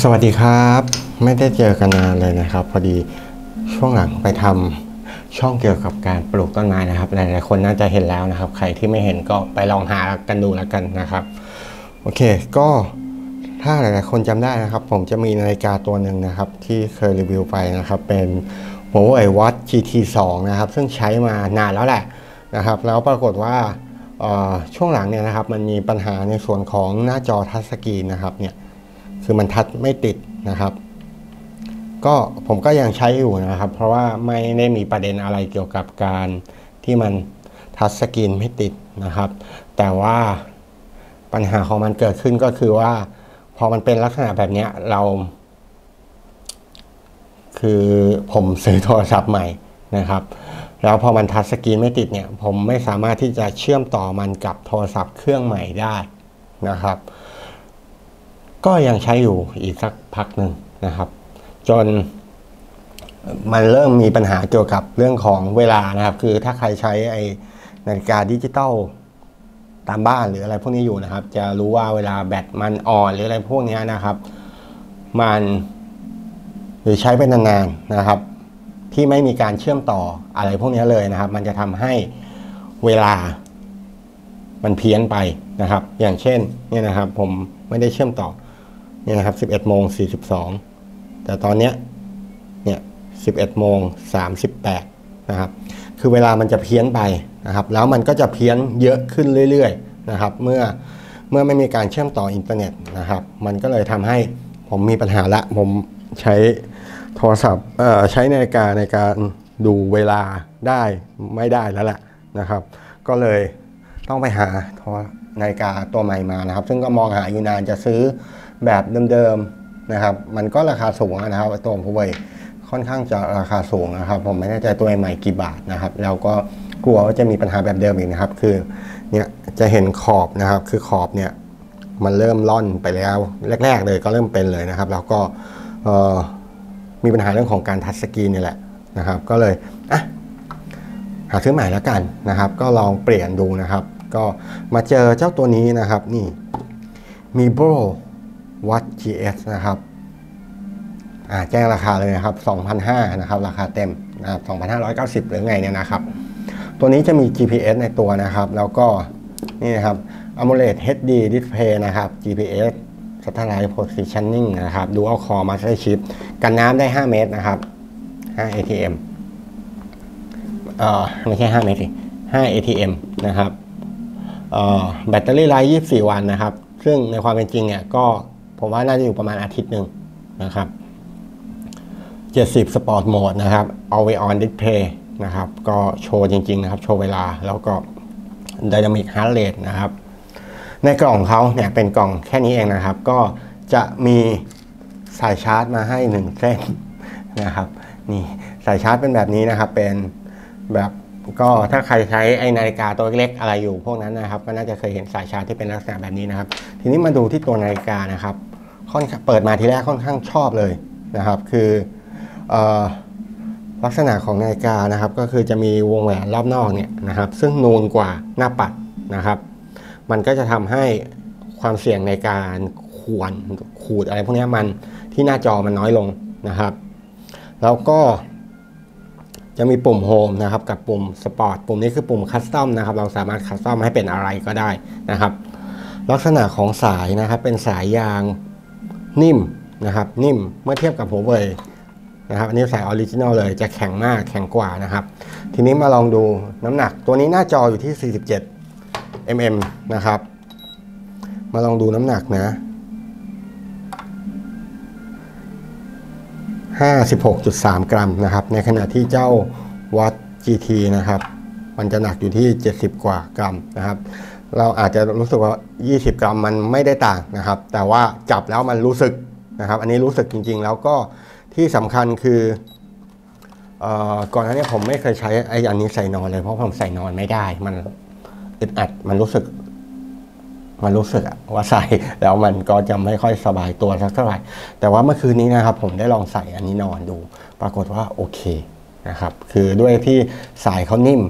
สวัสดีครับ ไม่ได้เจอกันนานเลยนะครับ พอดีช่วงหลังไปทำช่องเกี่ยวกับการปลูกต้นไม้นะครับหลายๆคนน่าจะเห็นแล้วนะครับ ใครที่ไม่เห็นก็ไปลองหากันดูแล้วกันนะครับ โอเค ก็ถ้าหลายๆคนจำได้นะครับ ผมจะมีนาฬิกาตัวหนึ่งนะครับ ที่เคยรีวิวไปนะครับ เป็น Huawei Watch GT2 นะครับ ซึ่งใช้มานานแล้วแหละนะครับ แล้วปรากฏว่าช่วงหลังเนี่ยนะครับมันมีปัญหาในส่วนของหน้าจอทัชสกรีนนะครับเนี่ย คือมันทัชไม่ติดนะครับ ก็ผมก็ยังใช้อยู่นะครับ เพราะว่าไม่ได้มีประเด็นอะไรเกี่ยวกับการที่มันทัชสกรีนไม่ติดนะครับ แต่ว่าปัญหาของมันเกิดขึ้นก็คือว่า พอมันเป็นลักษณะแบบนี้เรา คือผมซื้อโทรศัพท์ใหม่นะครับแล้วพอมันทัชสกรีนไม่ติดเนี่ย ผมไม่สามารถที่จะเชื่อมต่อมันกับโทรศัพท์เครื่องใหม่ได้นะครับ ก็ยังใช้อยู่อีกสักพักหนึ่งนะครับ จนมันเริ่มมีปัญหาเกี่ยวกับเรื่องของเวลานะครับ คือถ้าใครใช้ไอ้นาฬิกาดิจิตอลตามบ้านหรืออะไรพวกนี้อยู่นะครับ จะรู้ว่าเวลาแบตมันอ่อนหรืออะไรพวกนี้นะครับ มันหรือใช้ไปนานๆนะครับ ที่ไม่มีการเชื่อมต่ออะไรพวกนี้เลยนะครับ มันจะทำให้เวลามันเพี้ยนไปนะครับ อย่างเช่นเนี่ยนะครับ ผมไม่ได้เชื่อมต่อ เนี่ยนะครับ 11โมง42 แต่ตอนเนี้ยเนี่ย 11โมง38 นะครับ คือเวลามันจะเพี้ยนไปนะครับ แล้วมันก็จะเพี้ยนเยอะขึ้นเรื่อยๆนะครับ เมื่อเมื่อไม่มีการเชื่อมต่ออินเทอร์เน็ตนะครับ มันก็เลยทำให้ผมมีปัญหาละ ผมใช้โทรศัพท์ใช้นาฬิกาในการดูเวลาได้ไม่ได้แล้วแหละนะครับ ก็เลยต้องไปหาโทรนาฬิกาตัวใหม่มานะครับ ซึ่งก็มองหาอยู่นานจะซื้อ แบบเดิมๆนะครับ มันก็ราคาสูงนะครับตัวผมเวยค่อนข้างจะราคาสูงนะครับ ผมไม่แน่ใจตัวใหม่กี่บาทนะครับแล้วก็กลัวว่าจะมีปัญหาแบบเดิมอีกนะครับ คือเนี่ยจะเห็นขอบนะครับ คือขอบเนี่ยมันเริ่มล่อนไปแล้วแรก ๆ เลยก็เริ่มเป็นเลยนะครับ แล้วก็มีปัญหาเรื่องของการทัชสกรีนนี่แหละนะครับ ก็เลยอะหาซื้อใหม่แล้วกันนะครับ ก็ลองเปลี่ยนดูนะครับ ก็มาเจอเจ้าตัวนี้นะครับนี่ m i b r o Watch GS นะครับแจ้งราคาเลยนะครับ2,500นะครับ ราคาเต็มนะครับ2,590 หรือไงเนี่ยนะครับ ตัวนี้จะมี GPS ในตัวนะครับ แล้วก็นี่นะครับ AMOLED HD Display นะครับ GPS Satellite Positioning นะครับ Dual Core Master Chip กันน้ำได้ 5 เมตรนะครับ 5 ATM เอ่อไม่ใช่ 5 เมตรสิ 5 ATM นะครับ เอ่อแบตเตอรี่ไลฟ์24 วันนะครับ ซึ่งในความเป็นจริงเนี่ยก็ ผมว่าน่าจะอยู่ประมาณอาทิตย์หนึ่งนะครับ 70 Sport Mode นะครับ Always On Display นะครับ ก็โชว์จริง ๆ นะครับ โชว์เวลาแล้วก็ Dynamic Heart Rate นะครับ ในกล่องเขาเนี่ยเป็นกล่องแค่นี้เองนะครับ ก็จะมีสายชาร์จมาให้หนึ่งเส้นนะครับ นี่สายชาร์จเป็นแบบนี้นะครับ เป็นแบบก็ถ้าใครใช้ไอนาฬิกาตัวเล็กอะไรอยู่พวกนั้นนะครับ ก็น่าจะเคยเห็นสายชาร์จที่เป็นลักษณะแบบนี้นะครับ ทีนี้มาดูที่ตัวนาฬิกานะครับ ค่อนเปิดมาทีแรกค่อนข้างชอบเลยนะครับ คือลักษณะของนาฬิกานะครับ ก็คือจะมีวงแหวนรอบนอกเนี่ยนะครับ ซึ่งนูนกว่าหน้าปัดนะครับ มันก็จะทำให้ความเสี่ยงในการข่วนขูดอะไรพวกนี้มันที่หน้าจอมันน้อยลงนะครับ แล้วก็จะมีปุ่ม home นะครับกับปุ่มสปอร์ตปุ่มนี้คือปุ่ม custom นะครับ เราสามารถ custom ให้เป็นอะไรก็ได้นะครับ ลักษณะของสายนะครับเป็นสายยาง นิ่มนะครับนิ่มเมื่อเทียบกับหัวเว่ยนะครับอันนี้สาย original เลยจะแข็งมากแข็งกว่านะครับ ทีนี้มาลองดูน้ำหนักตัวนี้หน้าจออยู่ที่ 47 mm นะครับ มาลองดูน้ำหนักนะ56.3 กรัมนะครับ ในขณะที่เจ้า Watch GT นะครับ มันจะหนักอยู่ที่ 70 กว่ากรัมนะครับ เราอาจจะรู้สึกว่า 20 กรัมมันไม่ได้ต่างนะครับ แต่ว่าจับแล้วมันรู้สึกนะครับ อันนี้รู้สึกจริงๆ แล้วก็ที่สำคัญคือออก่อนหน้านี้ผมไม่เคยใช้ไอ้อันนี้ใส่นอนเลยเพราะผมใส่นอนไม่ได้ มันอึดอัดมันรู้สึก มันรู้สึกว่าใส่แล้วมันก็จะไม่ค่อยสบายตัวสักเท่าไหร่แต่ว่าเมื่อคืนนี้นะครับ ผมได้ลองใส่อันนี้นอนดู ปรากฏว่าโอเคนะครับ คือด้วยที่สายเขานิ่ม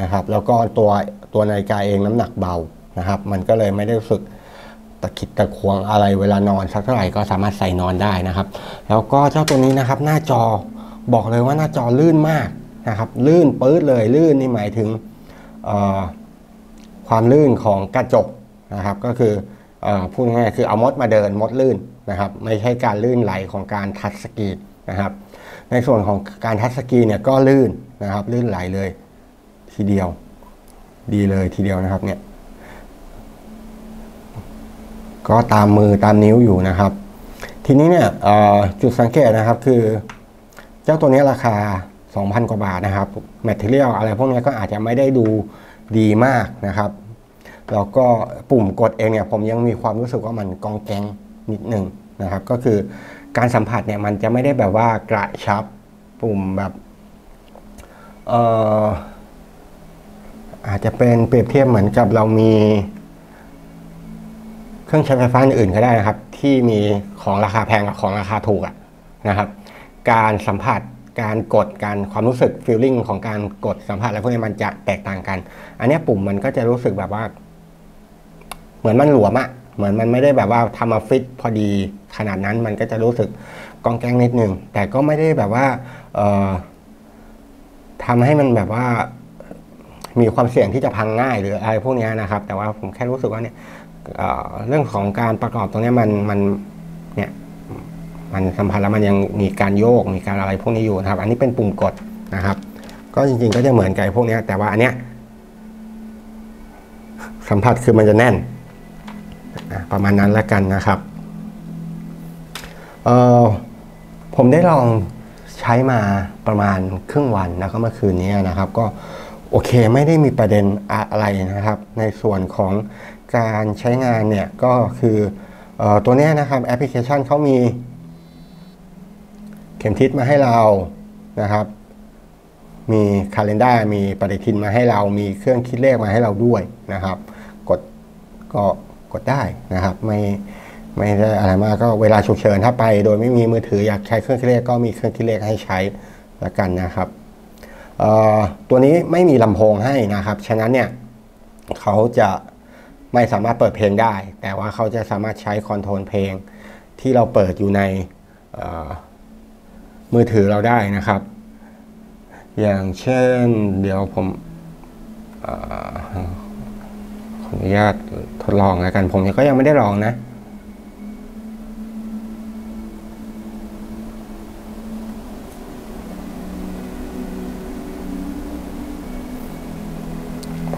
นะครับ แล้วก็ตัว ตัวนาฬิกาเองน้ำหนักเบานะครับ มันก็เลยไม่ได้รู้สึกตะขิดตะควงอะไรเวลานอนสักเท่าไหร่ก็สามารถใส่นอนได้นะครับ แล้วก็เจ้าตัวนี้นะครับ หน้าจอบอกเลยว่าหน้าจอลื่นมากนะครับ ลื่นปื๊ดเลยลื่นนี่หมายถึงความลื่นของกระจกนะครับ ก็คืออพูดง่ายๆคือเอามดมาเดินมดลื่นนะครับ ไม่ใช่การลื่นไหลของการทัชสกรีนนะครับ ในส่วนของการ touch screen เนี่ยก็ลื่นนะครับ ลื่นไหลเลยทีเดียว ดีเลยทีเดียวนะครับเนี่ย ก็ตามมือตามนิ้วอยู่นะครับ ทีนี้เนี่ยจุดสังเกตนะครับคือ เจ้าตัวนี้ราคา 2,000 กว่าบาทนะครับ material อะไรพวกนี้ก็อาจจะไม่ได้ดูดีมากนะครับแล้วก็ปุ่มกดเองเนี่ยผมยังมีความรู้สึกว่ามันก๊องแก๊งนิดหนึ่งนะครับ ก็คือการสัมผัสเนี่ยมันจะไม่ได้แบบว่ากระชับปุ่มแบบเอ่อ อาจจะเป็นเปรียบเทียบเหมือนกับเรามี เครื่องใช้ไฟฟ้าอื่นก็ได้นะครับ ที่มีของราคาแพงกับของราคาถูกนะครับ การสัมผัสการกดการความรู้สึกฟีลลิ่งของการกดสัมผัสอะไรพวกนี้มันจะแตกต่างกัน อันนี้ปุ่มมันก็จะรู้สึกแบบว่า เหมือนมันหลวมอะเหมือนมันไม่ได้แบบว่าทำมาฟิตพอดีขนาดนั้นมันก็จะรู้สึกกองแกงนิดนึงแต่ก็ไม่ได้แบบว่าทำให้มันแบบว่า มีความเสี่ยงที่จะพังง่ายหรืออะไรพวกนี้นะครับ แต่ว่าผมแค่รู้สึกว่าเนี่ยเรื่องของการประกอบตรงนี้มันมันเนี่ยมันสัมพันธ์แล้วมันยังมีการโยกมีการอะไรพวกนี้อยู่นะครับ อันนี้เป็นปุ่มกดนะครับ ก็จริงๆก็จะเหมือนกับพวกนี้แต่ว่าอันเนี้ยสัมผัสคือมันจะแน่นประมาณนั้นแล้วกันนะครับผมได้ลองใช้มาประมาณครึ่งวันแล้วก็เมื่อคืนนี้นะครับ ก็ โอเคไม่ได้มีประเด็นอะไรนะครับ ในส่วนของการใช้งานเนี่ยก็คืออตัวนี้นะครับแอปพลิเคชันเขามี เข็มทิศมาให้เรานะครับ มีคาล endar มีปฏิทินมาให้เรา มีเครื่องคิดเลขมาให้เราด้วยนะครับ กดก็กดได้นะครับ ไม่ไม่ได้อะไรมากก็เวลาฉุกเฉินถ้าไป โดยไม่มีมือถืออยากใช้เครื่องคิดเลขก็มีเครื่องคิดเลขให้ใช้ล้วกันนะครับ ตัวนี้ไม่มีลำโพงให้นะครับ ฉะนั้นเนี่ยเขาจะไม่สามารถเปิดเพลงได้ แต่ว่าเขาจะสามารถใช้คอนโทรลเพลงที่เราเปิดอยู่ในมือถือเราได้นะครับ อย่างเช่นเดี๋ยวผมอขออนุญาตทดลองแล้วกัน ผมก็ยังไม่ได้ลองนะ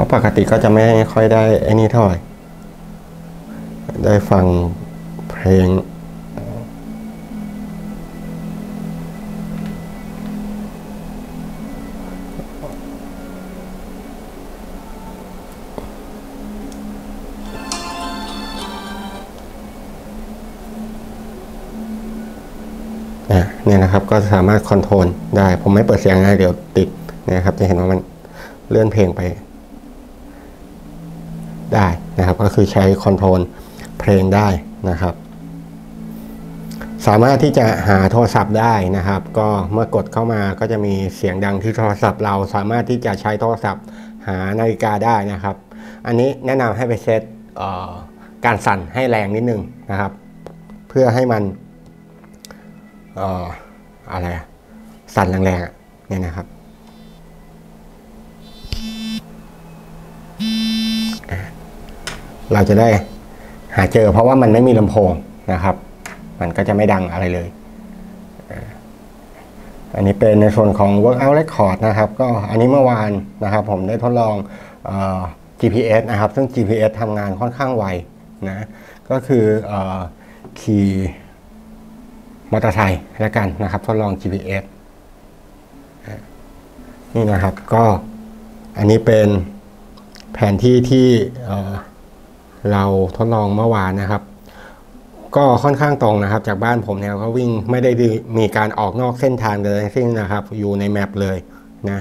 ราะปกติก็จะไม่ค่อยได้ไอ้นี่เท่าไหร่ ได้ฟังเพลง เนี่ยนะครับก็สามารถคอนโทรลได้ ผมไม่เปิดเสียงนะเดี๋ยวติดนะครับจะเห็นว่ามันเลื่อนเพลงไป ได้นะครับ ก็คือใช้ control เพลงได้นะครับ สามารถที่จะหาโทรศัพท์ได้นะครับ ก็เมื่อกดเข้ามาก็จะมีเสียงดังที่โทรศัพท์ เราสามารถที่จะใช้โทรศัพท์ หานาฬิกาได้นะครับ อันนี้แนะนำให้ไปเซตการสั่นให้แรงนิดนึงนะครับ เพื่อให้มันอะไรสั่นแรงๆเนี่ยนะครับ เราจะได้หาเจอ เพราะว่ามันไม่มีลำโพงนะครับ มันก็จะไม่ดังอะไรเลย อันนี้เป็นในส่วนของ workout record นะครับ ก็อันนี้เมื่อวานนะครับ ผมได้ทดลอง GPS นะครับ ซึ่ง GPS ทำงานค่อนข้างไวนะ ก็คืออขี่มอเตอร์ไซค์แล้วกันนะครับ ทดลอง GPS นี่นะครับก็อันนี้เป็นแผนที่ที่ เราทดลองเมื่อวานนะครับ ก็ค่อนข้างตรงนะครับ จากบ้านผมเนี่ยก็วิ่งไม่ได้มีการออกนอกเส้นทางเลยทั้งสิ้นนะครับ อยู่ในแมปเลยนะ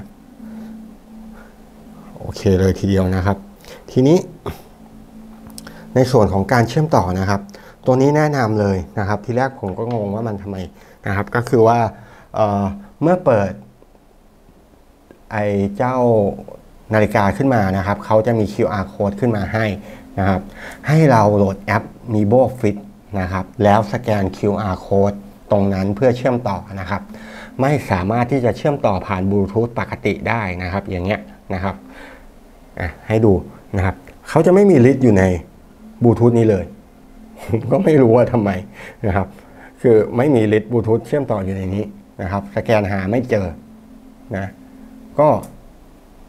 โอเคเลยทีเดียวนะครับ ทีนี้ ในส่วนของการเชื่อมต่อนะครับ ตัวนี้แนะนำเลยนะครับ ทีแรกผมก็งงว่ามันทำไมนะครับ ก็คือว่าเเมื่อเปิดไอเจ้านาฬิกาขึ้นมานะครับ เขาจะมี QR code ขึ้นมาให้ นะครับให้เราโหลดแอป m i b o Fit นะครับแล้วสแกน QR code ตรงนั้นเพื่อเชื่อมต่อนะครับ ไม่สามารถที่จะเชื่อมต่อผ่านบลูทูธปกติได้นะครับอย่างเงี้ยนะครับให้ดูนะครับเขาจะไม่มี list อยู่ในบลูทูธนี้เลยผมก็ไม่รู้ว่าทำไมนะครับ คือไม่มีลิสต์บลูทูธเชื่อมต่ออยู่ในนี้นะครับ สแกนหาไม่เจอนะก็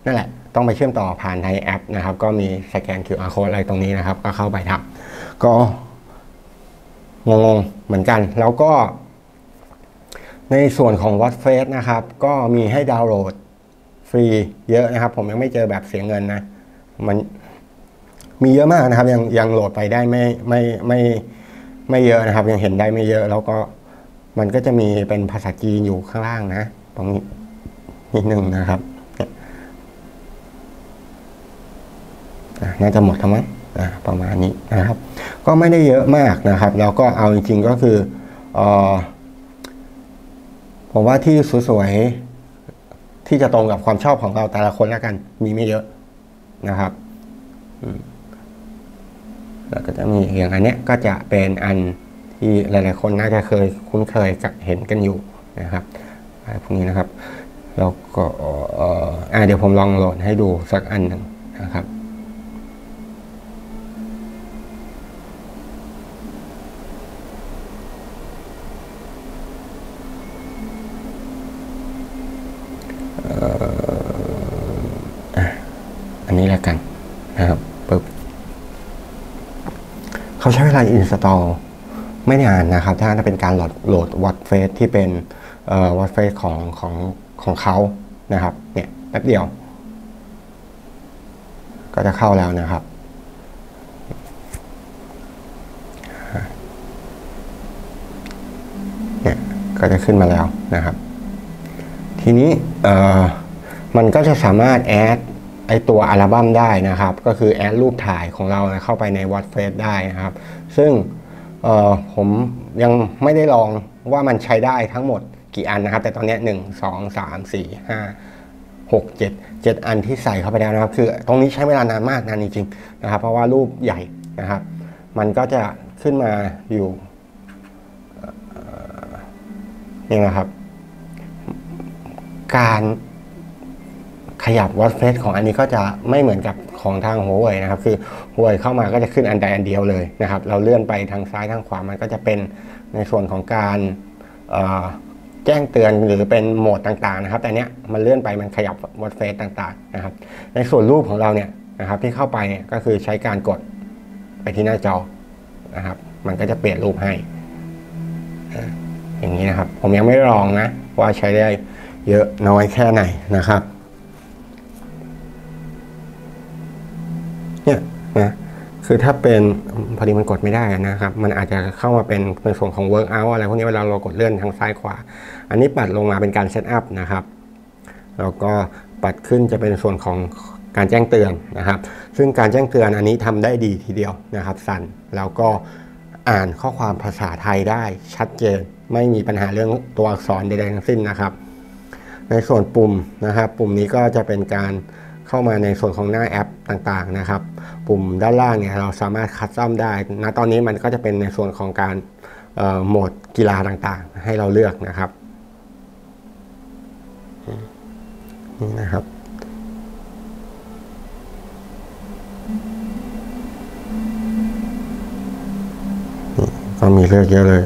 นั่นแหละ ต้องไปเชื่อมต่อผ่านในแอปนะครับ ก็มีสแกน QR code อะไรตรงนี้นะครับ ก็เข้าไปทำก็งงๆเหมือนกัน แล้วก็ ในส่วนของ w a t f a c e นะครับ ก็มีให้ดาวน์โหลดฟรีเยอะนะครับ ผมยังไม่เจอแบบเสียเงินนะ มันมีเยอะมากนะครับ ยังยังโหลดไปได้ไม่ไม่ไม่ไม่เยอะนะครับ ยังเห็นได้ไม่เยอะ แล้วก็มันก็จะมีเป็นภาษาจีนอยู่ข้างล่างนะ ตรงนี้นิดนึงนะครับ น่าจะหมดทั้งมั้งประมาณนี้นะครับ ก็ไม่ได้เยอะมากนะครับแล้วก็เอาจริงๆก็คืออผมว่าที่สวยๆที่จะตรงกับความชอบของเราแต่ละคนแล้วกัน มีไม่เยอะนะครับแล้วก็จะมีอย่างอันเนี้ยก็จะเป็นอันที่หลาย ๆ คนน่าจะเคยคุ้นเคยกับเห็นกันอยู่นะครับอะไรพวกนี้นะครับแล้วก็อ่าเดี๋ยวผมลองโหลดให้ดูสักอันหนึ่งนะครับอันนี้แล้วกันนะครับปึ๊บ เขาใช้เวลาอินสตอลไม่นานนะครับ ถ้าเป็นการโหลดโหลดวอตเฟสที่เป็นวอตเฟสของของของเขานะครับเนี่ยแป๊บเดียว ก็จะเข้าแล้วนะครับ เนี่ยก็จะขึ้นมาแล้วนะครับ ทีนี้มันก็จะสามารถแอด อตัวอัลบั้มได้นะครับ ก็คือแอดรูปถ่ายของเราเข้าไปใน w a t f a c e ได้นะครับ ซึ่งผมยังไม่ได้ลองว่ามันใช้ได้ทั้งหมดกี่อันนะครับ แต่ตอนนี้หนึ่งสองสามสี่ห้าหกเจ็ดเจ็ดอันที่ใส่เข้าไปแล้วนะครับ คือตรงนี้ใช้เวลานานมากนานจริงๆนะครับ เพราะว่ารูปใหญ่นะครับ มันก็จะขึ้นมาอยู่นี่นะครับ การ ขยับวอตเฟสของอันนี้ก็จะไม่เหมือนกับของทางหัวเว่ยนะครับ คือหัวเว่ยเข้ามาก็จะขึ้นอันใดอันเดียวเลยนะครับ เราเลื่อนไปทางซ้ายทางขวามันก็จะเป็นในส่วนของการแจ้งเตือนหรือเป็นโหมดต่างๆนะครับ แต่เนี้ยมันเลื่อนไปมันขยับวอตเฟสต่างๆนะครับ ในส่วนรูปของเราเนี่ยนะครับที่เข้าไปเนี่ยก็คือใช้การกดไปที่หน้าจอนะครับ มันก็จะเปลี่ยนรูปให้ อย่างนี้นะครับ ผมยังไม่ลองนะ ว่าใช้ได้เยอะน้อยแค่ไหนนะครับ เนี่ยนะคือถ้าเป็นพอดีมันกดไม่ได้นะครับ มันอาจจะเข้ามาเป็นในส่วนของ work out อะไรพวกนี้เวลาเรากดเลื่อนทางซ้ายขวา อันนี้ปัดลงมาเป็นการเซตอัพนะครับแล้วก็ปัดขึ้นจะเป็นส่วนของการแจ้งเตือนนะครับ ซึ่งการแจ้งเตือนอันนี้ทำได้ดีทีเดียวนะครับ สั่นแล้วก็อ่านข้อความภาษาไทยได้ชัดเจน ไม่มีปัญหาเรื่องตัวอักษรใดๆทั้งสิ้นนะครับ ในส่วนปุ่มนะครับ ปุ่มนี้ก็จะเป็นการ เข้ามาในส่วนของหน้าแอปต่างๆนะครับ ปุ่มด้านล่างเนี่ยเราสามารถคัดซ่อมได้ณตอนนี้มันก็จะเป็นในส่วนของการโหมดกีฬาต่างๆ ให้เราเลือกนะครับนี่นะครับก็มีเลือกเยอะเลย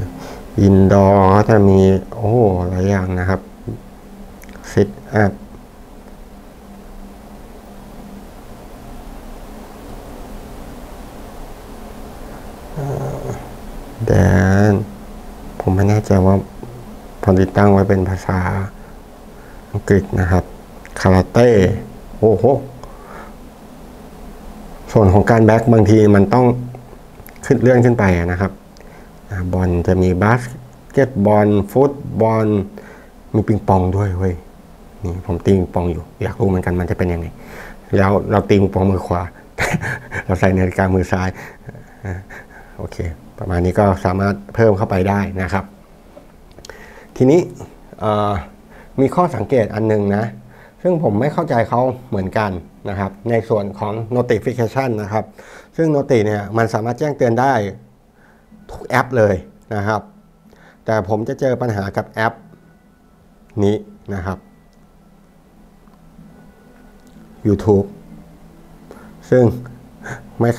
อินดอร์ก็จะมี โอ้หลายอย่างนะครับซิทอัพ แดน ผมไม่แน่ใจว่าพอติดตั้งไว้เป็นภาษาอังกฤษนะครับ คาราเต้ โอ้โห ส่วนของการ back บางทีมันต้องขึ้นเลื่อนขึ้นไปนะครับ บอลจะมีบาสเกตบอล ฟุตบอล มีปิงปองด้วยเว้ย นี่ผมตีปิงปองอยู่ อยากรู้เหมือนกันมันจะเป็นยังไง แล้วเราตีปิงปองมือขวา เราใส่นาฬิกามือซ้าย โอเค ประมาณนี้ก็สามารถเพิ่มเข้าไปได้นะครับ ทีนี้มีข้อสังเกตอันนึงนะ ซึ่งผมไม่เข้าใจเขาเหมือนกันนะครับ ในส่วนของ notification นะครับ ซึ่ง noti เนี่ยมันสามารถแจ้งเตือนได้ทุกแอปเลยนะครับ แต่ผมจะเจอปัญหากับแอปนี้นะครับ YouTube ซึ่งไม่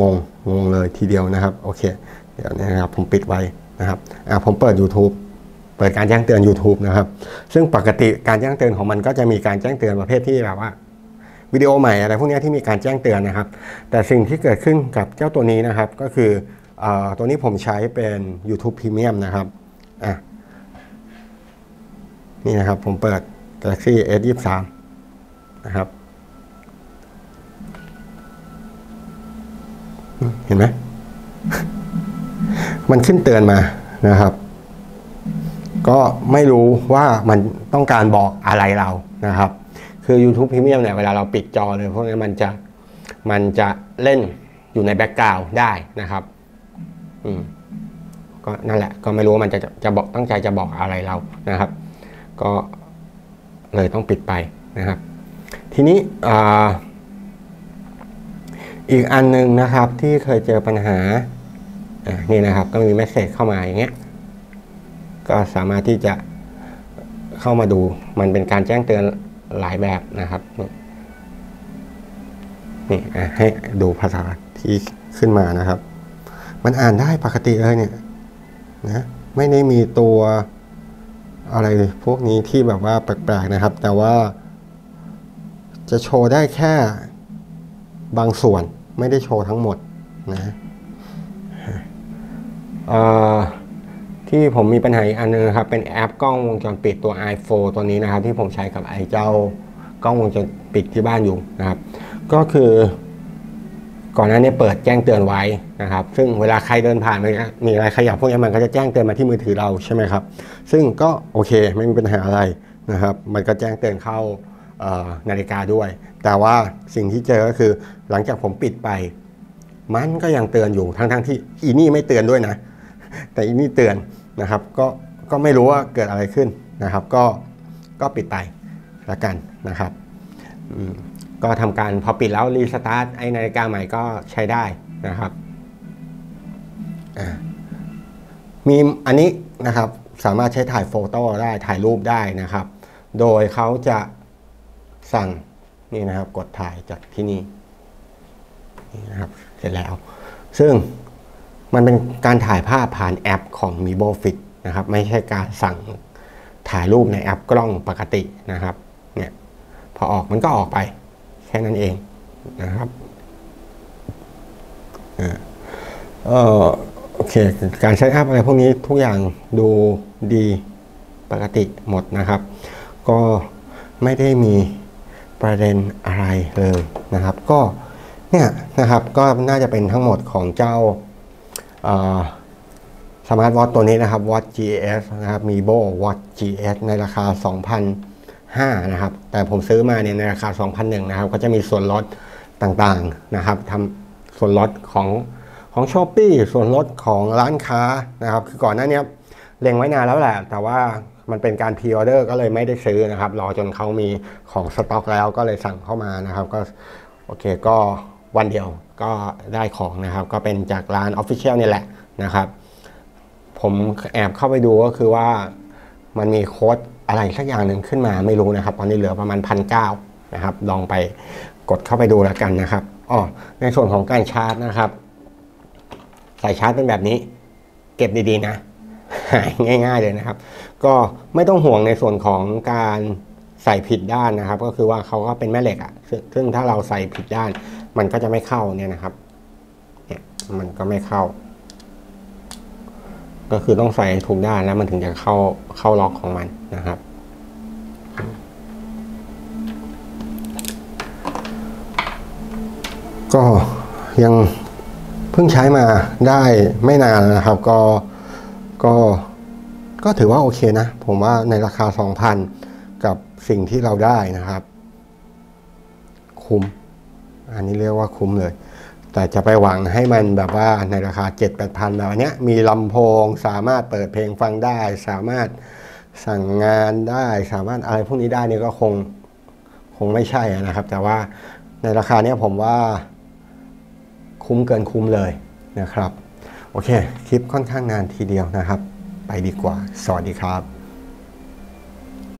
งงงงเลยทีเดียวนะครับโอเคเดี๋ยวนะครับผมปิดไว้นะครับอ่าผมเปิด YouTube เปิดการแจ้งเตือน YouTube นะครับ ซึ่งปกติการแจ้งเตือนของมันก็จะมีการแจ้งเตือนประเภทที่แบบว่าวิดีโอใหม่อะไรพวกนี้ที่มีการแจ้งเตือนนะครับ แต่สิ่งที่เกิดขึ้นกับเจ้าตัวนี้นะครับ ก็คืออตัวนี้ผมใช้เป็น YouTube Premium นะครับอะนี่นะครับผมเปิด Galaxy S23 นะครับ เห็นไหมมันขึ้นเตือนมานะครับ ก็ไม่รู้ว่ามันต้องการบอกอะไรเรานะครับ คือ YouTube Premium เนี่ยเวลาเราปิดจอเลยพวกนี้มันจะมันจะเล่นอยู่ในแบ็กกราวด์ได้นะครับ อืมก็นั่นแหละ ก็ไม่รู้ว่ามันจะจะบอกตั้งใจจะบอกอะไรเรานะครับ ก็เลยต้องปิดไปนะครับ ทีนี้อี อีกอันนึงนะครับที่เคยเจอปัญหาอ่านี่นะครับก็มีเมสเซจเข้ามาอย่างเงี้ยก็สามารถที่จะเข้ามาดูมันเป็นการแจ้งเตือนหลายแบบนะครับนี่ให้ดูภาษาที่ขึ้นมานะครับ มันอ่านได้ปกติเลยเนี่ยนะไม่ได้มีตัวอะไรพวกนี้ที่แบบว่าแปลกๆนะครับ แต่ว่าจะโชว์ได้แค่ บางส่วนไม่ได้โชว์ทั้งหมดนะที่ผมมีปัญหาอีกอันนึงครับ เป็นแอปกล้องวงจรปิดตัว iPhone ตัวนี้นะครับ ที่ผมใช้กับไอ้เจ้ากล้องวงจรปิดที่บ้านอยู่นะครับ ก็คือ ก่อนหน้านี้เปิดแจ้งเตือนไว้นะครับ ซึ่งเวลาใครเดินผ่านมีอะไรขยับพวกนี้มันก็จะแจ้งเตือนมาที่มือถือเราใช่ไหมครับ ซึ่งก็โอเคไม่มีปัญหาอะไรนะครับ มันก็แจ้งเตือนเข้านาฬิกาด้วย แต่ว่าสิ่งที่เจอก็คือหลังจากผมปิดไป มันก็ยังเตือนอยู่ทั้งๆทที่อีนี่ไม่เตือนด้วยนะ แต่อีนี่เตือนนะครับ ก็ก็ไม่รู้ว่าเกิดอะไรขึ้นนะครับ ก็ก็ปิดไปละกันนะครับก็ทำการพอปิดแล้วรีสตาร์ทไอนาฬิกาใหม่ก็ใช้ได้นะครับมีอันนี้นะครับสามารถใช้ถ่ายโฟโต้ได้ถ่ายรูปได้นะครับ โดยเขาจะสั่ง นี่นะครับ กดถ่ายจากที่นี่นี่นะครับ เสร็จแล้ว ซึ่งมันเป็นการถ่ายภาพผ่านแอปของ m i b o Fit นะครับ ไม่ใช่การสั่งถ่ายรูปในแอปกล้องปกตินะครับ เนี่ย พอออกมันก็ออกไป แค่นั้นเองนะครับเออโอเค การใช้แอปอะไรพวกนี้ทุกอย่างดูดีปกติหมดนะครับ ก็ไม่ได้มี ประเด็นอะไรเลยนะครับก็เนี่ยนะครับก็น่าจะเป็นทั้งหมดของเจ้าสมาร์ทวอทตัวนี้นะครับ Watch GS นะครับ Mibro Watch GS ในราคา 2,005นะครับแต่ผมซื้อมาเนี่ยในราคา 2,001นะครับก็จะมีส่วนลดต่างๆนะครับทำส่วนลดของของช้อปปี้ส่วนลดของร้านค้านะครับ คือก่อนหน้านี้เล็งไว้นานแล้วแหละ แต่ว่า มันเป็นการ pre-order ก็เลยไม่ได้ซื้อนะครับ รอจนเขามีของสต็อกแล้วก็เลยสั่งเข้ามานะครับก็โอเคก็วันเดียวก็ได้ของนะครับ ก็เป็นจากร้านออฟฟิเชียลนี่แหละนะครับ ผมแอบเข้าไปดูก็คือว่ามันมีโค้ดอะไรสักอย่างหนึ่งขึ้นมาไม่รู้นะครับ ตอนนี้เหลือประมาณพันเก้านะครับ ลองไปกดเข้าไปดูแล้วกันนะครับอ๋อในส่วนของการชาร์จนะครับ สายชาร์จเป็นแบบนี้ เก็บดีๆนะ หายง่าย ๆเลยนะครับ ก็ไม่ต้องห่วงในส่วนของการใส่ผิดด้านนะครับ ก็คือว่าเขาก็เป็นแม่เหล็กอะ่ะซึ่งถ้าเราใส่ผิดด้าน มันก็จะไม่เข้าเนี่ยนะครับเนี่ยมันก็ไม่เข้า ก็คือต้องใส่ถูกด้านแล้วมันถึงจะเข้าเข้าล็อกของมันนะครับก็ยังเพิ่งใช้มาได้ไม่นานนะครับ ก็ ก็ก็ถือว่าโอเคนะ ผมว่าในราคา 2,000 กับสิ่งที่เราได้นะครับ คุ้ม อันนี้เรียกว่าคุ้มเลย แต่จะไปหวังให้มันแบบว่าในราคา 7 8 พันแบบนี้มีลำโพงสามารถเปิดเพลงฟังได้ สามารถสั่งงานได้ สามารถอะไรพวกนี้ได้นี่ก็คงคงไม่ใช่นะครับ แต่ว่าในราคาเนี้ยผมว่าคุ้มเกินคุ้มเลยนะครับ โอเค คลิปค่อนข้างนานทีเดียวนะครับ ไปดีกว่า สวัสดีครับ